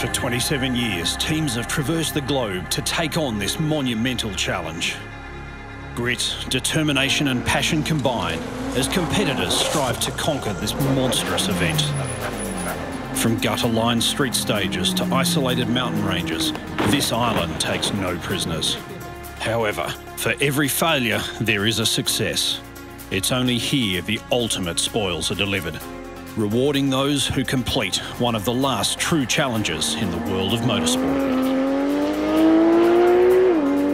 For 27 years, teams have traversed the globe to take on this monumental challenge. Grit, determination and passion combine as competitors strive to conquer this monstrous event. From gutter-lined street stages to isolated mountain ranges, this island takes no prisoners. However, for every failure, there is a success. It's only here the ultimate spoils are delivered, rewarding those who complete one of the last true challenges in the world of motorsport.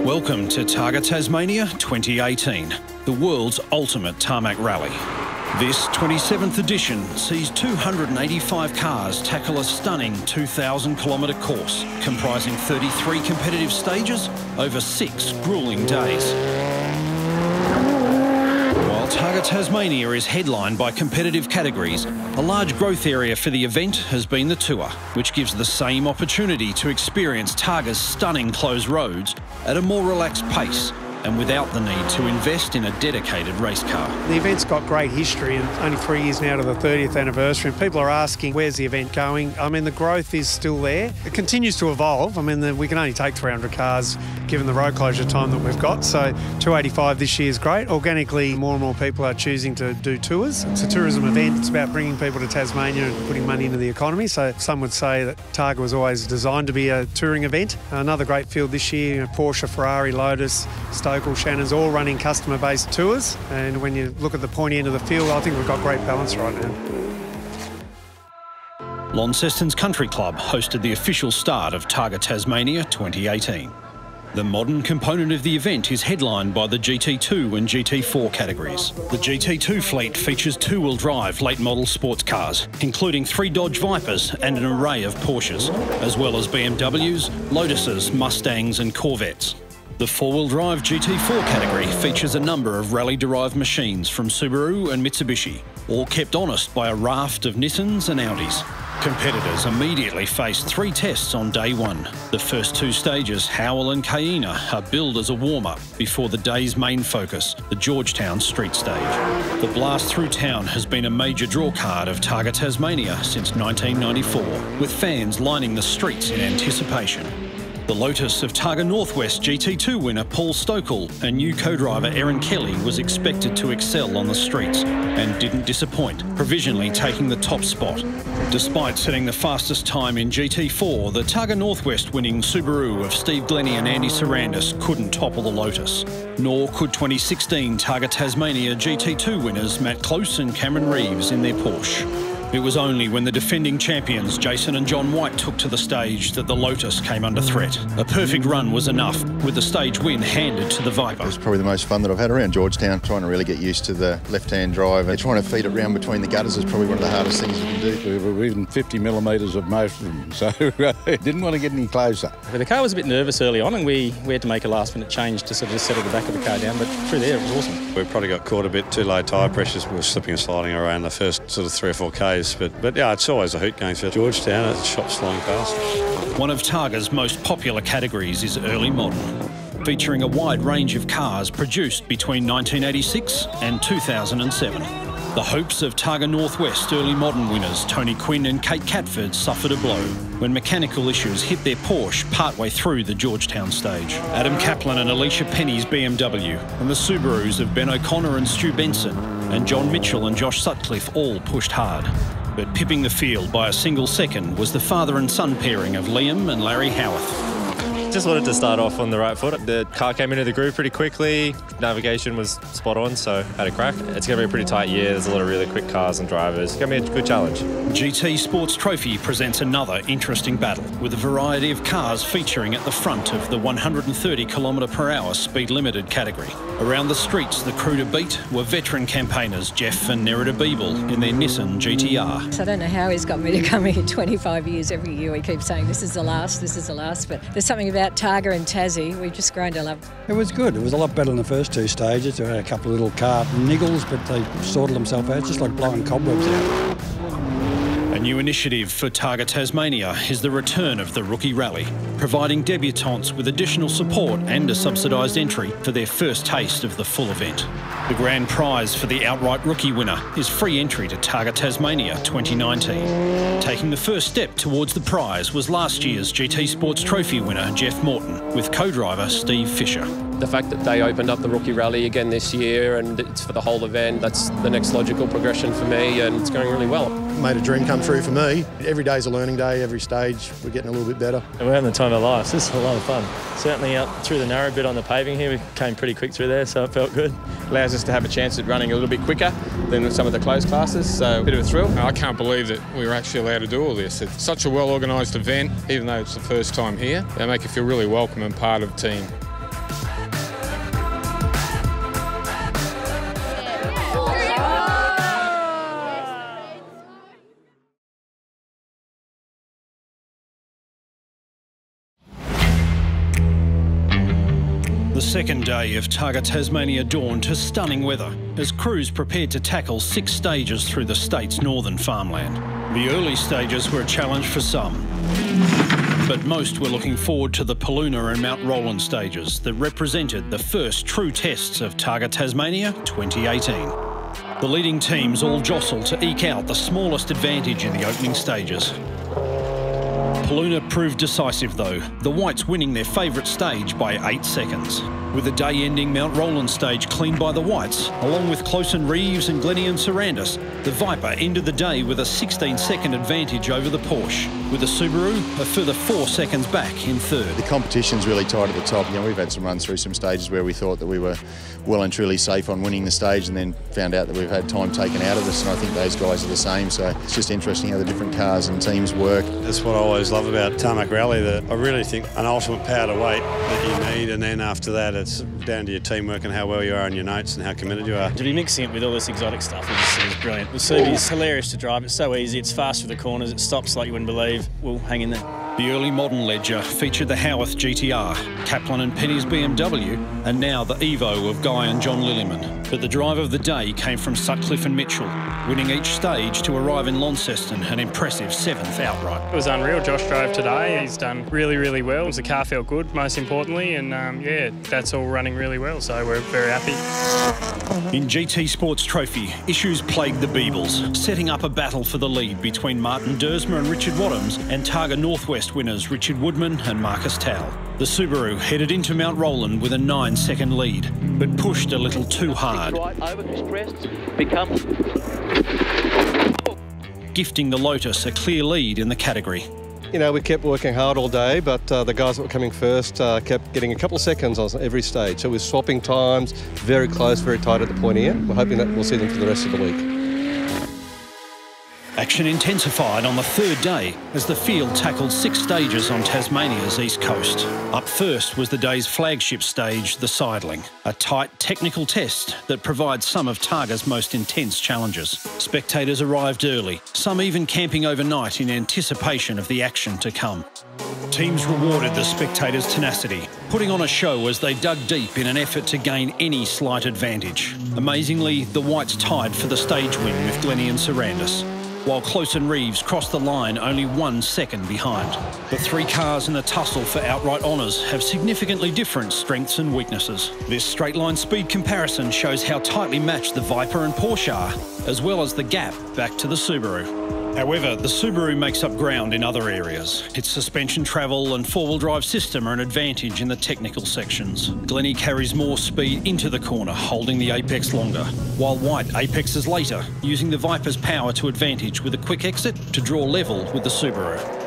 Welcome to Targa Tasmania 2018, the world's ultimate tarmac rally. This 27th edition sees 285 cars tackle a stunning 2,000 kilometre course comprising 33 competitive stages over six grueling days. Targa Tasmania is headlined by competitive categories, a large growth area for the event has been the Tour, which gives the same opportunity to experience Targa's stunning closed roads at a more relaxed pace and without the need to invest in a dedicated race car. The event's got great history and only three years now to the 30th anniversary. And people are asking, where's the event going? I mean, the growth is still there. It continues to evolve. I mean, the, we can only take 300 cars given the road closure time that we've got. So 285 this year is great. Organically, more and more people are choosing to do tours. It's a tourism event. It's about bringing people to Tasmania and putting money into the economy. So some would say that Targa was always designed to be a touring event. Another great field this year, you know, Porsche, Ferrari, Lotus, Stoke Shannon's all running customer based tours. And when you look at the pointy end of the field, I think we've got great balance right now. Launceston's Country Club hosted the official start of Targa Tasmania 2018. The modern component of the event is headlined by the GT2 and GT4 categories. The GT2 fleet features two-wheel drive late model sports cars, including three Dodge Vipers and an array of Porsches, as well as BMWs, Lotuses, Mustangs and Corvettes. The four-wheel drive GT4 category features a number of rally-derived machines from Subaru and Mitsubishi, all kept honest by a raft of Nissans and Audis. Competitors immediately face three tests on day one. The first two stages, Holwell and Kayena, are billed as a warm-up before the day's main focus, the Georgetown Street Stage. The blast through town has been a major draw card of Targa Tasmania since 1994, with fans lining the streets in anticipation. The Lotus of Targa Northwest GT2 winner Paul Stokell and new co-driver Erin Kelly was expected to excel on the streets and didn't disappoint, provisionally taking the top spot. Despite setting the fastest time in GT4, the Targa Northwest winning Subaru of Steve Glenny and Andy Sarandis couldn't topple the Lotus. Nor could 2016 Targa Tasmania GT2 winners Matt Close and Cameron Reeves in their Porsche. It was only when the defending champions Jason and John White took to the stage that the Lotus came under threat. A perfect run was enough, with the stage win handed to the Viper. It was probably the most fun that I've had around Georgetown, trying to really get used to the left-hand drive. And trying to feed it round between the gutters is probably one of the hardest things you can do. We were within 50 millimetres of most of them, so uh, didn't want to get any closer. The car was a bit nervous early on, and we, we had to make a last-minute change to sort of just settle the back of the car down, but through there it was awesome. We probably got caught a bit too low tyre pressures. We were slipping and sliding around the first sort of three or four Ks, but, but yeah, it's always a hoot going for Georgetown. It's shops flying past. One of Targa's most popular categories is early modern, featuring a wide range of cars produced between 1986 and 2007. The hopes of Targa Northwest early modern winners Tony Quinn and Kate Catford suffered a blow when mechanical issues hit their Porsche partway through the Georgetown stage. Adam Kaplan and Alicia Penny's BMW and the Subarus of Ben O'Connor and Stu Benson and John Mitchell and Josh Sutcliffe all pushed hard. But pipping the field by a single second was the father and son pairing of Liam and Larry Howarth. Just wanted to start off on the right foot. The car came into the groove pretty quickly. Navigation was spot on, so had a crack. It's going to be a pretty tight year. There's a lot of really quick cars and drivers. It's going to be a good challenge. GT Sports Trophy presents another interesting battle with a variety of cars featuring at the front of the 130 km per hour speed limited category. Around the streets, the crew to beat were veteran campaigners Jeff and Nerida Beeble in their Nissan GTR. So I don't know how he's got me to come here 25 years every year. We keep saying this is the last, this is the last, but there's something about Targa and Tassie we've just grown to love. It was good. It was a lot better than the first two stages. There had a couple of little car niggles, but they sorted themselves out. It's just like blowing cobwebs out. A new initiative for Targa Tasmania is the return of the Rookie Rally, providing debutantes with additional support and a subsidised entry for their first taste of the full event. The grand prize for the outright rookie winner is free entry to Targa Tasmania 2019. Taking the first step towards the prize was last year's GT Sports Trophy winner Jeff Morton with co-driver Steve Fisher. The fact that they opened up the rookie rally again this year and it's for the whole event, that's the next logical progression for me and it's going really well. Made a dream come true for me. Every day is a learning day, every stage we're getting a little bit better. And we're having the time of our lives. This is a lot of fun. Certainly up through the narrow bit on the paving here, we came pretty quick through there, so it felt good. Allows us to have a chance at running a little bit quicker than some of the closed classes, so a bit of a thrill. I can't believe that we were actually allowed to do all this. It's such a well organised event, even though it's the first time here. They make you feel really welcome and part of the team. Second day of Targa Tasmania dawned to stunning weather as crews prepared to tackle six stages through the state's northern farmland. The early stages were a challenge for some, but most were looking forward to the Paloona and Mount Roland stages that represented the first true tests of Targa Tasmania 2018. The leading teams all jostled to eke out the smallest advantage in the opening stages. Paloona proved decisive though, the Whites winning their favourite stage by eight seconds. With the day-ending Mount Roland stage cleaned by the Whites, along with Closen Reeves and Glennion Sarandis, the Viper ended the day with a 16-second advantage over the Porsche, with the Subaru a further four seconds back in third. The competition's really tight at the top. You know, we've had some runs through some stages where we thought that we were well and truly safe on winning the stage and then found out that we've had time taken out of us and I think those guys are the same. So it's just interesting how the different cars and teams work. That's what I always love about Tarmac Rally, that I really think an ultimate power to weight that you need and then after that it's down to your teamwork and how well you are on your notes and how committed you are. To be mixing it with all this exotic stuff is, is brilliant. The Subi is hilarious to drive. It's so easy. It's fast through the corners. It stops like you wouldn't believe. We'll hang in there. The early modern Ledger featured the Howarth GTR, Kaplan and Penny's BMW, and now the Evo of Guy and John Lilleyman. But the drive of the day came from Sutcliffe and Mitchell, winning each stage to arrive in Launceston an impressive seventh outright. It was unreal. Josh drove today. He's done really, really well. The car felt good, most importantly, and um, yeah, that's all running really well. So we're very happy. In GT Sports Trophy, issues plagued the Beebles, setting up a battle for the lead between Martin Duursma and Richard Wadhams and Targa Northwest winners Richard Woodman and Marcus Towle. The Subaru headed into Mount Roland with a nine second lead, but pushed a little too hard. Gifting the Lotus a clear lead in the category. You know, we kept working hard all day, but uh, the guys that were coming first uh, kept getting a couple of seconds on every stage. So we're swapping times, very close, very tight at the pointy end. We're hoping that we'll see them for the rest of the week. Action intensified on the third day as the field tackled six stages on Tasmania's east coast. Up first was the day's flagship stage, the Sideling, a tight technical test that provides some of Targa's most intense challenges. Spectators arrived early, some even camping overnight in anticipation of the action to come. Teams rewarded the spectators' tenacity, putting on a show as they dug deep in an effort to gain any slight advantage. Amazingly, the Whites tied for the stage win with Glenny and Sarandis while Closen Reeves crossed the line only one second behind. The three cars in the tussle for outright honours have significantly different strengths and weaknesses. This straight line speed comparison shows how tightly matched the Viper and Porsche are, as well as the gap back to the Subaru. However, the Subaru makes up ground in other areas. Its suspension travel and four-wheel drive system are an advantage in the technical sections. Glenny carries more speed into the corner, holding the apex longer, while White apexes later, using the Viper's power to advantage with a quick exit to draw level with the Subaru.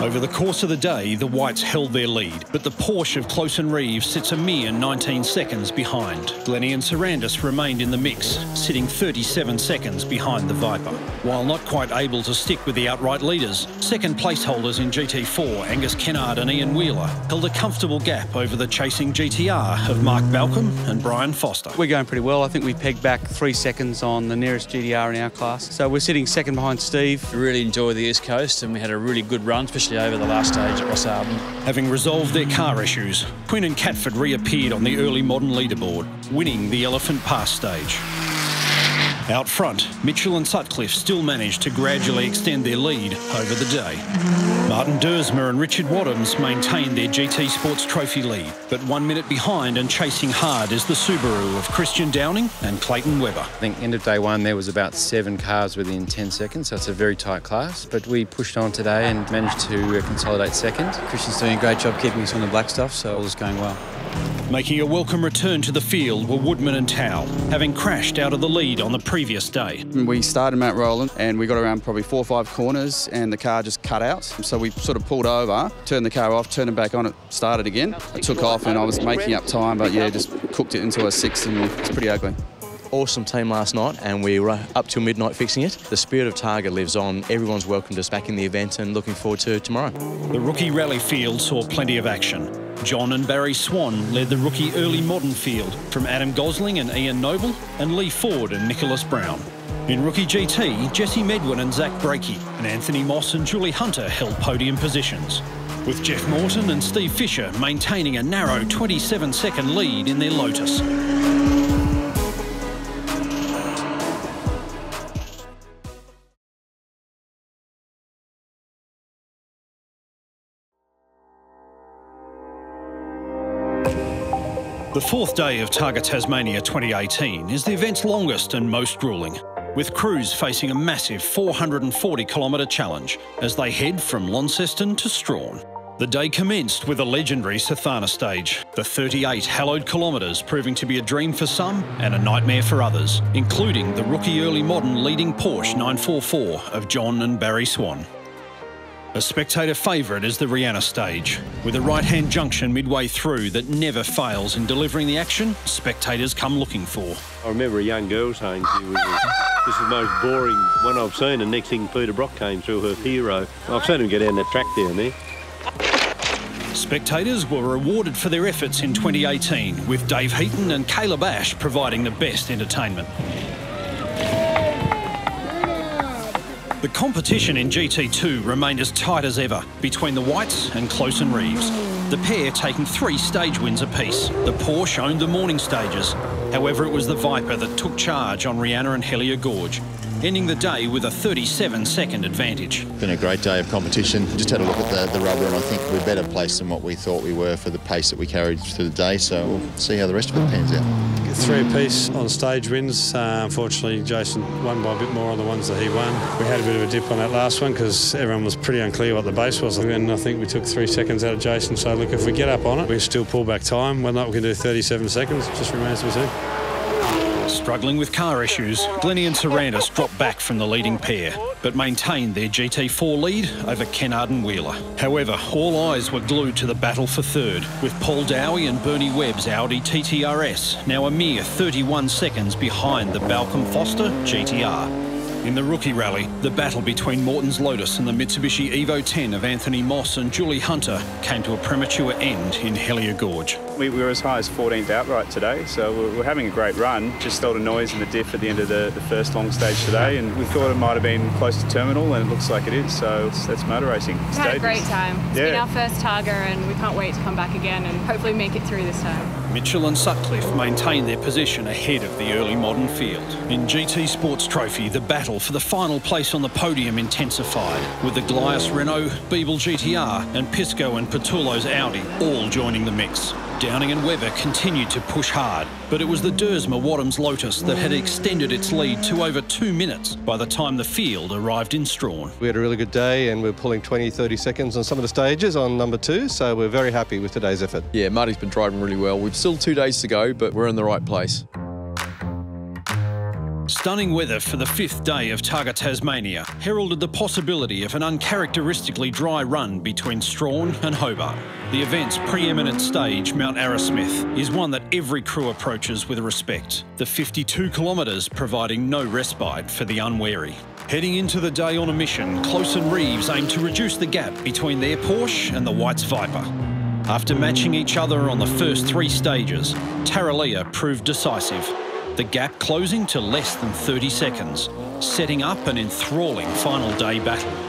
Over the course of the day, the Whites held their lead, but the Porsche of Close and Reeves sits a mere 19 seconds behind. Glenny and Sarandis remained in the mix, sitting 37 seconds behind the Viper. While not quite able to stick with the outright leaders, second placeholders in GT4, Angus Kennard and Ian Wheeler, held a comfortable gap over the chasing GTR of Mark Balcombe and Brian Foster. We're going pretty well. I think we pegged back three seconds on the nearest GTR in our class. So we're sitting second behind Steve. We really enjoy the East Coast and we had a really good run, especially over the last stage at Rossarden. Having resolved their car issues, Quinn and Catford reappeared on the early modern leaderboard, winning the Elephant Pass stage. Out front, Mitchell and Sutcliffe still managed to gradually extend their lead over the day. Martin Duursma and Richard Wadhams maintained their GT Sports Trophy lead, but one minute behind and chasing hard is the Subaru of Christian Downing and Clayton Webber. I think end of day one there was about seven cars within 10 seconds, so it's a very tight class. But we pushed on today and managed to consolidate second. Christian's doing a great job keeping us on the black stuff, so all is going well. Making a welcome return to the field were Woodman and Towle, having crashed out of the lead on the previous day. We started Mount Roland and we got around probably four or five corners and the car just cut out. So we sort of pulled over, turned the car off, turned it back on, it started again. It took off and I was making up time, but yeah, just cooked it into a six and it's pretty ugly awesome team last night and we were up till midnight fixing it. The spirit of Targa lives on. Everyone's welcomed us back in the event and looking forward to tomorrow. The rookie rally field saw plenty of action. John and Barry Swan led the rookie early modern field from Adam Gosling and Ian Noble and Lee Ford and Nicholas Brown. In rookie GT, Jesse Medwin and Zach Brakey and Anthony Moss and Julie Hunter held podium positions with Jeff Morton and Steve Fisher maintaining a narrow 27 second lead in their Lotus. The fourth day of Targa Tasmania 2018 is the event's longest and most grueling, with crews facing a massive 440 kilometre challenge as they head from Launceston to Strahan. The day commenced with a legendary Cethana stage, the 38 hallowed kilometres proving to be a dream for some and a nightmare for others, including the rookie early modern leading Porsche 944 of John and Barry Swan. A spectator favourite is the Riana stage, with a right-hand junction midway through that never fails in delivering the action spectators come looking for. I remember a young girl saying she was, this is the most boring one I've seen, and next thing Peter Brock came through her hero. I've seen him get down that track down there. Spectators were rewarded for their efforts in 2018, with Dave Heaton and Caleb Ash providing the best entertainment. The competition in GT2 remained as tight as ever between the Whites and Close and Reeves. The pair taking three stage wins apiece. The Porsche owned the morning stages. However, it was the Viper that took charge on Riana and Hellyer Gorge ending the day with a 37 second advantage. Been a great day of competition. Just had a look at the, the rubber and I think we're better placed than what we thought we were for the pace that we carried through the day. So we'll see how the rest of it pans out. Three apiece on stage wins. Uh, unfortunately, Jason won by a bit more on the ones that he won. We had a bit of a dip on that last one because everyone was pretty unclear what the base was. And I think we took three seconds out of Jason. So look, if we get up on it, we still pull back time. Whether or not we can do 37 seconds just remains to be seen. Struggling with car issues, Glenny and Sarandis dropped back from the leading pair, but maintained their GT4 lead over Kennard and Wheeler. However, all eyes were glued to the battle for third, with Paul Dowie and Bernie Webb's Audi TTRS now a mere 31 seconds behind the Balcombe Foster GTR. In the rookie rally, the battle between Morton's Lotus and the Mitsubishi Evo 10 of Anthony Moss and Julie Hunter came to a premature end in Hellyer Gorge. We were as high as 14th outright today, so we're having a great run. Just felt a noise in the diff at the end of the, the first long stage today, and we thought it might have been close to terminal, and it looks like it is, so that's motor racing. We had a great time. It's yeah. been our first Targa, and we can't wait to come back again and hopefully make it through this time. Mitchell and Sutcliffe maintain their position ahead of the early modern field. In GT Sports Trophy, the battle for the final place on the podium intensified, with the Glias Renault, Beeble GTR and Pisco and Patullo's Audi all joining the mix. Downing and Webber continued to push hard, but it was the Duursma Wadhams Lotus that had extended its lead to over two minutes by the time the field arrived in Strahan. We had a really good day and we're pulling 20, 30 seconds on some of the stages on number two, so we're very happy with today's effort. Yeah, Marty's been driving really well. We've still two days to go, but we're in the right place. Stunning weather for the fifth day of Targa Tasmania heralded the possibility of an uncharacteristically dry run between Strahan and Hobart. The event's preeminent stage, Mount Arrowsmith, is one that every crew approaches with respect, the 52 kilometres providing no respite for the unwary. Heading into the day on a mission, Close and Reeves aim to reduce the gap between their Porsche and the White's Viper. After matching each other on the first three stages, Tarraleah proved decisive the gap closing to less than 30 seconds, setting up an enthralling final day battle.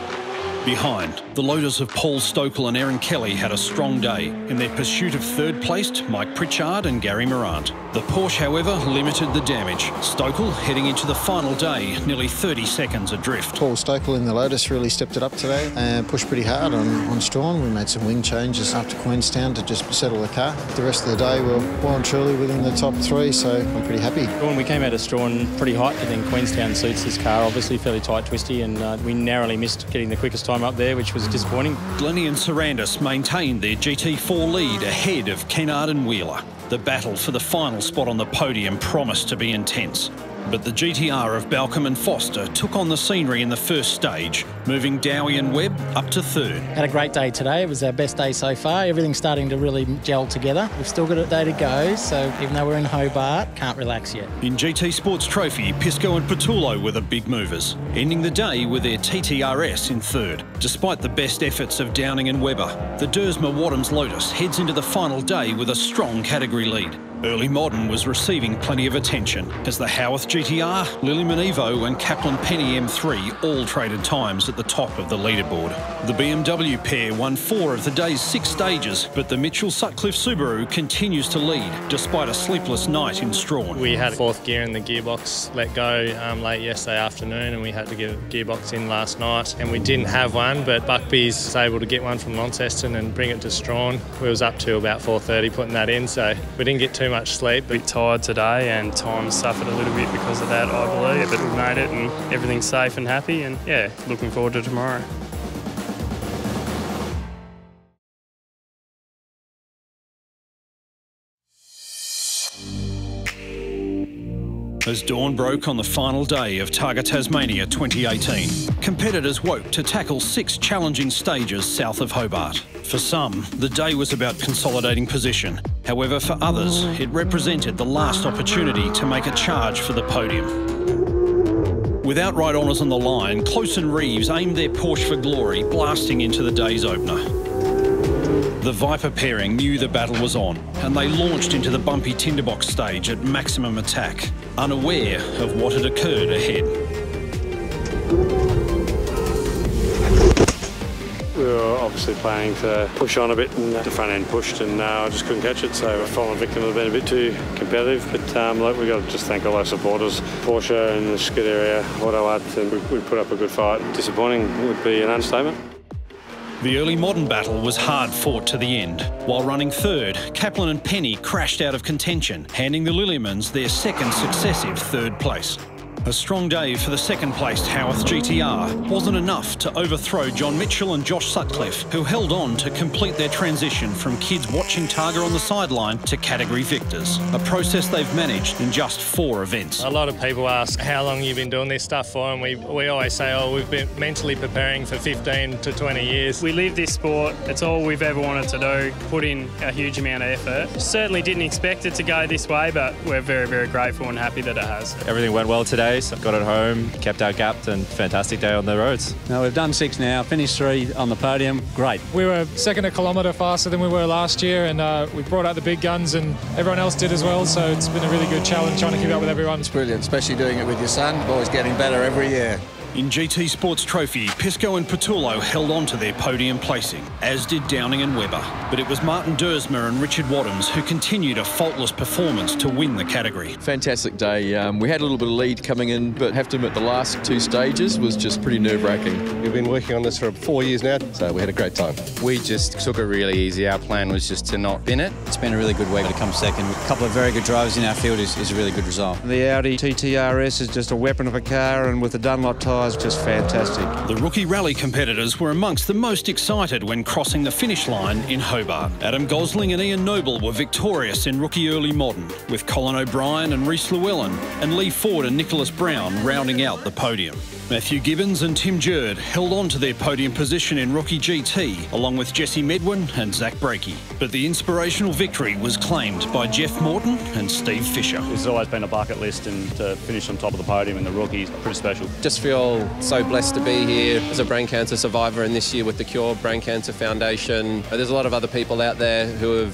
Behind, the Lotus of Paul Stokell and Aaron Kelly had a strong day in their pursuit of third placed Mike Pritchard and Gary Morant. The Porsche, however, limited the damage. Stokell heading into the final day, nearly 30 seconds adrift. Paul Stokell in the Lotus really stepped it up today and pushed pretty hard on, on Strahan. We made some wing changes up to Queenstown to just settle the car. The rest of the day we we're well and truly within the top three, so I'm pretty happy. When we came out of Strahan, pretty hot, I think Queenstown suits this car, obviously fairly tight, twisty, and uh, we narrowly missed getting the quickest time up there, which was disappointing. Glenny and Sarandis maintained their GT4 lead ahead of Kennard and Wheeler. The battle for the final spot on the podium promised to be intense. But the GTR of Balcombe and Foster took on the scenery in the first stage, moving Dowie and Webb up to third. Had a great day today. It was our best day so far. Everything's starting to really gel together. We've still got a day to go, so even though we're in Hobart, can't relax yet. In GT Sports Trophy, Pisco and Patullo were the big movers, ending the day with their TTRS in third. Despite the best efforts of Downing and Webber, the Duursma Wadhams Lotus heads into the final day with a strong category lead. Early Modern was receiving plenty of attention as the Howarth GTR, Lilleyman Evo and Kaplan Penny M3 all traded times at the top of the leaderboard. The BMW pair won four of the day's six stages, but the Mitchell Sutcliffe Subaru continues to lead despite a sleepless night in Strahan. We had fourth gear in the gearbox let go um, late yesterday afternoon and we had to get a gearbox in last night and we didn't have one but Buckby's was able to get one from Launceston and bring it to Strahan. We was up to about 4.30 putting that in so we didn't get too much sleep. A bit tired today and time suffered a little bit because of that, I believe. But we made it and everything's safe and happy. And yeah, looking forward to tomorrow. As dawn broke on the final day of Targa Tasmania 2018, competitors woke to tackle six challenging stages south of Hobart. For some, the day was about consolidating position. However, for others, it represented the last opportunity to make a charge for the podium. With outright honours on the line, Close and Reeves aimed their Porsche for glory, blasting into the day's opener. The Viper pairing knew the battle was on, and they launched into the bumpy tinderbox stage at maximum attack, unaware of what had occurred ahead. We were obviously planning to push on a bit and the front end pushed and uh, I just couldn't catch it so I've fallen victim of being a bit too competitive but um, look, we've got to just thank all our supporters, Porsche and the Scuderia, Auto and we, we put up a good fight. Disappointing would be an understatement. The early modern battle was hard fought to the end. While running third, Kaplan and Penny crashed out of contention, handing the Lilleymans their second successive third place. A strong day for the second placed Howarth GTR wasn't enough to overthrow John Mitchell and Josh Sutcliffe, who held on to complete their transition from kids watching Targa on the sideline to category victors, a process they've managed in just four events. A lot of people ask how long you've been doing this stuff for, and we, we always say, oh, we've been mentally preparing for 15 to 20 years. We live this sport, it's all we've ever wanted to do, put in a huge amount of effort. Certainly didn't expect it to go this way, but we're very, very grateful and happy that it has. Everything went well today race. Got it home, kept our gap, and fantastic day on the roads. Now we've done six now, finished three on the podium. Great. We were second a kilometre faster than we were last year, and uh, we brought out the big guns, and everyone else did as well. So it's been a really good challenge trying to keep up with everyone. It's brilliant, especially doing it with your son. Always getting better every year. In GT Sports Trophy, Pisco and Petullo held on to their podium placing, as did Downing and Webber. But it was Martin Duursma and Richard Wadhams who continued a faultless performance to win the category. Fantastic day. Um, we had a little bit of lead coming in, but have to admit the last two stages was just pretty nerve-wracking. We've been working on this for four years now, so we had a great time. We just took it really easy. Our plan was just to not bin it. It's been a really good week to come second. A couple of very good drivers in our field is, is a really good result. The Audi TTRS is just a weapon of a car, and with the Dunlop tyres, just fantastic. The rookie rally competitors were amongst the most excited when crossing the finish line in Hobart. Adam Gosling and Ian Noble were victorious in rookie early modern, with Colin O'Brien and Reese Llewellyn and Lee Ford and Nicholas Brown rounding out the podium. Matthew Gibbons and Tim Jerd held on to their podium position in Rookie GT, along with Jesse Medwin and Zach Breakey. But the inspirational victory was claimed by Jeff Morton and Steve Fisher. This has always been a bucket list, and to finish on top of the podium in the rookies, is pretty special. Just feel so blessed to be here as a brain cancer survivor, and this year with the Cure Brain Cancer Foundation. There's a lot of other people out there who have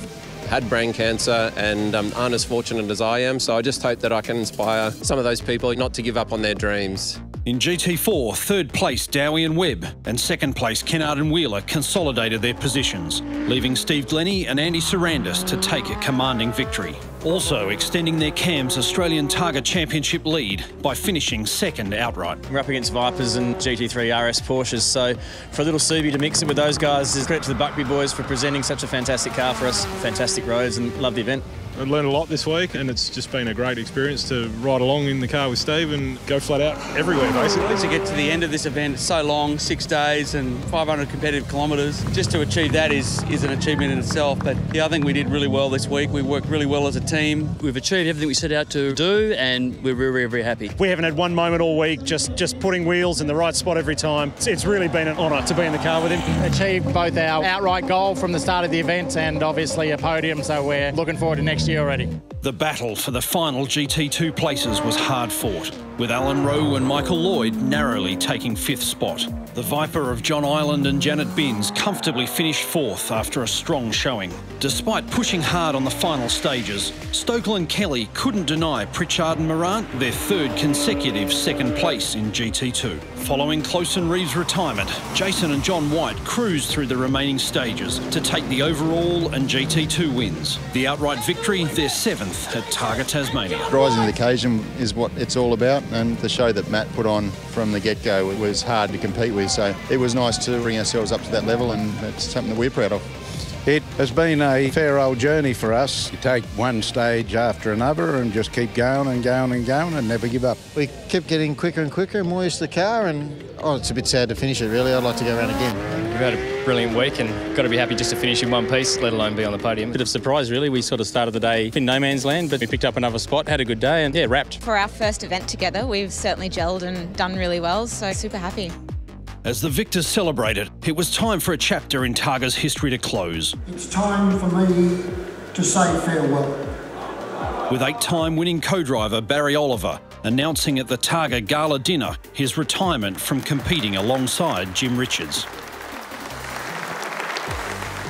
had brain cancer and um, aren't as fortunate as I am. So I just hope that I can inspire some of those people not to give up on their dreams. In GT4, third place Dowie and Webb and second place Kennard and Wheeler consolidated their positions, leaving Steve Glenny and Andy Sarandis to take a commanding victory. Also extending their CAMS Australian Targa Championship lead by finishing second outright. We're up against Vipers and GT3 RS Porsches, so for a little Subi to mix it with those guys is credit to the Buckby boys for presenting such a fantastic car for us, fantastic roads and love the event. I learned a lot this week, and it's just been a great experience to ride along in the car with Steve and go flat out everywhere, basically. To get to the end of this event, it's so long, six days and 500 competitive kilometres. Just to achieve that is, is an achievement in itself. But yeah, I think we did really well this week. We worked really well as a team. We've achieved everything we set out to do, and we're very, very, very happy. We haven't had one moment all week, just just putting wheels in the right spot every time. It's, it's really been an honour to be in the car with him. Achieved both our outright goal from the start of the event and obviously a podium, so we're looking forward to next year already. The battle for the final GT2 places was hard fought, with Alan Rowe and Michael Lloyd narrowly taking fifth spot. The Viper of John Ireland and Janet Binns comfortably finished fourth after a strong showing. Despite pushing hard on the final stages, Stokell and Kelly couldn't deny Pritchard and Morant their third consecutive second place in GT2. Following Close and Reeves' retirement, Jason and John White cruised through the remaining stages to take the overall and GT2 wins. The outright victory, their seventh at Targa Tasmania. Rising the occasion is what it's all about, and the show that Matt put on from the get-go was hard to compete with. So it was nice to bring ourselves up to that level, and it's something that we're proud of. It has been a fair old journey for us. You take one stage after another and just keep going and going and going and never give up. We kept getting quicker and quicker and more used to the car, and oh, it's a bit sad to finish it, really. I'd like to go around again. We've had a brilliant week and got to be happy just to finish in one piece, let alone be on the podium. Bit of surprise, really. We sort of started the day in no man's land, but we picked up another spot, had a good day, and yeah, wrapped. For our first event together, we've certainly gelled and done really well, so super happy. As the victors celebrated, it was time for a chapter in Targa's history to close. It's time for me to say farewell. With eight-time winning co-driver Barry Oliver announcing at the Targa Gala dinner his retirement from competing alongside Jim Richards.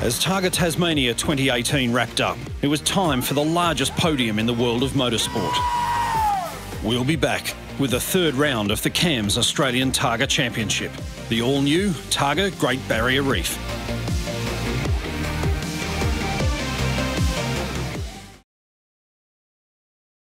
As Targa Tasmania 2018 wrapped up, it was time for the largest podium in the world of motorsport. We'll be back with the third round of the CAMS Australian Targa Championship, the all-new Targa Great Barrier Reef.